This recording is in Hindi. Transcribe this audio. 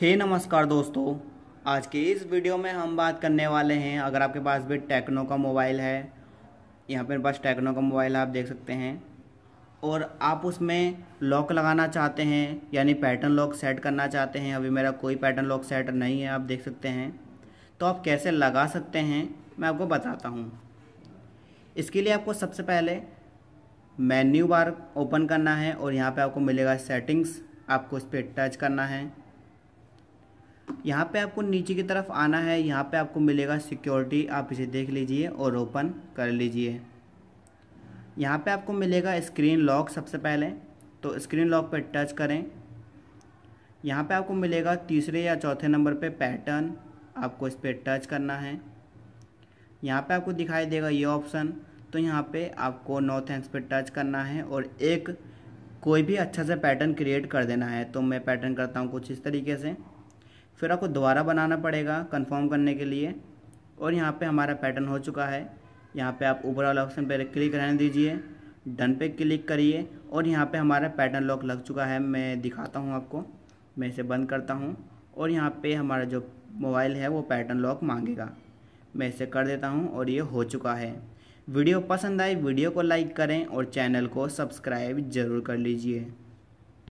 हे hey, नमस्कार दोस्तों आज के इस वीडियो में हम बात करने वाले हैं अगर आपके पास भी टेक्नो का मोबाइल है यहाँ पर पास टेक्नो का मोबाइल आप देख सकते हैं और आप उसमें लॉक लगाना चाहते हैं यानी पैटर्न लॉक सेट करना चाहते हैं अभी मेरा कोई पैटर्न लॉक सेट नहीं है आप देख सकते हैं तो आप कैसे लगा सकते हैं मैं आपको बताता हूँ। इसके लिए आपको सबसे पहले मेन्यू बार ओपन करना है और यहाँ पे आपको मिलेगा सेटिंग्स आपको इस पर टच करना है। यहाँ पे आपको नीचे की तरफ़ आना है, यहाँ पे आपको मिलेगा सिक्योरिटी आप इसे देख लीजिए और ओपन कर लीजिए। यहाँ पे आपको मिलेगा स्क्रीन लॉक सबसे पहले तो स्क्रीन लॉक पर टच करें। यहाँ पे आपको मिलेगा तीसरे या चौथे नंबर पे पैटर्न आपको इस पर टच करना है। यहाँ पे आपको दिखाई देगा ये ऑप्शन तो यहाँ पे आपको नो थैंक्स पे टच करना है और एक कोई भी अच्छा सा पैटर्न क्रिएट कर देना है। तो मैं पैटर्न करता हूँ कुछ इस तरीके से। फिर आपको दोबारा बनाना पड़ेगा कंफर्म करने के लिए। और यहाँ पे हमारा पैटर्न हो चुका है। यहाँ पे आप ऊपर वाले ऑप्शन पर क्लिक रहने दीजिए। डन पे क्लिक करिए। और यहाँ पे हमारा पैटर्न लॉक लग चुका है। मैं दिखाता हूँ आपको। मैं इसे बंद करता हूँ। और यहाँ पे हमारा जो मोबाइल है वो पैटर्न लॉक मांगेगा। मैं इसे कर देता हूँ और ये हो चुका है। वीडियो पसंद आए, वीडियो को लाइक करें और चैनल को सब्सक्राइब ज़रूर कर लीजिए।